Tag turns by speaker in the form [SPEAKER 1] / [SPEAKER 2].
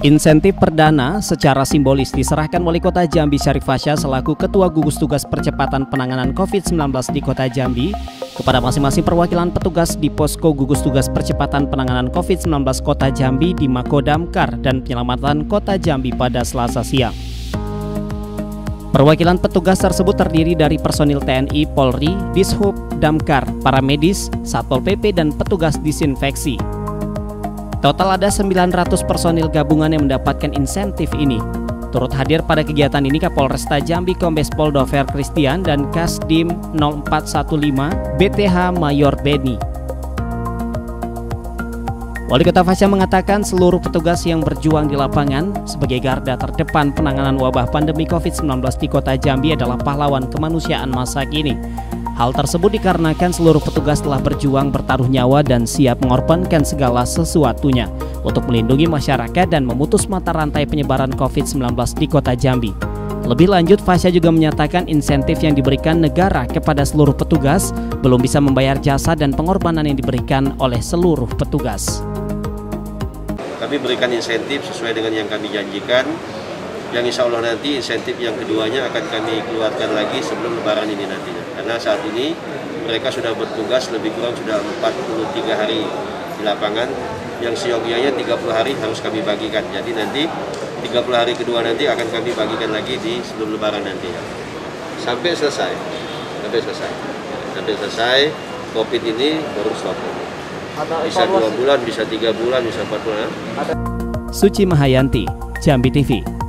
[SPEAKER 1] Insentif perdana secara simbolis diserahkan Wali Kota Jambi Syarif Fasya selaku Ketua Gugus Tugas Percepatan Penanganan COVID-19 di Kota Jambi kepada masing-masing perwakilan petugas di Posko Gugus Tugas Percepatan Penanganan COVID-19 Kota Jambi di Mako Damkar dan Penyelamatan Kota Jambi pada Selasa siang. Perwakilan petugas tersebut terdiri dari personil TNI, Polri, Dishub, Damkar, para medis, Satpol PP, dan petugas disinfeksi. Total ada 900 personil gabungan yang mendapatkan insentif ini. Turut hadir pada kegiatan ini Kapolresta Jambi Kombes Pol Dover Christian dan Kasdim 0415 BTH Mayor Beni. Wali Kota Fasya mengatakan seluruh petugas yang berjuang di lapangan sebagai garda terdepan penanganan wabah pandemi COVID-19 di Kota Jambi adalah pahlawan kemanusiaan masa kini. Hal tersebut dikarenakan seluruh petugas telah berjuang bertaruh nyawa dan siap mengorbankan segala sesuatunya untuk melindungi masyarakat dan memutus mata rantai penyebaran COVID-19 di kota Jambi. Lebih lanjut, Fasya juga menyatakan insentif yang diberikan negara kepada seluruh petugas belum bisa membayar jasa dan pengorbanan yang diberikan oleh seluruh petugas.
[SPEAKER 2] Kami berikan insentif sesuai dengan yang kami janjikan yang insya Allah nanti insentif yang keduanya akan kami keluarkan lagi sebelum lebaran ini nantinya. Karena saat ini mereka sudah bertugas lebih kurang sudah 43 hari di lapangan, yang siogianya 30 hari harus kami bagikan. Jadi nanti 30 hari kedua nanti akan kami bagikan lagi di sebelum lebaran nanti. Sampai selesai, sampai selesai, sampai selesai COVID ini baru stop. Bisa dua bulan, bisa tiga bulan, bisa empat bulan.
[SPEAKER 1] Suci Mahayanti, Jambi TV.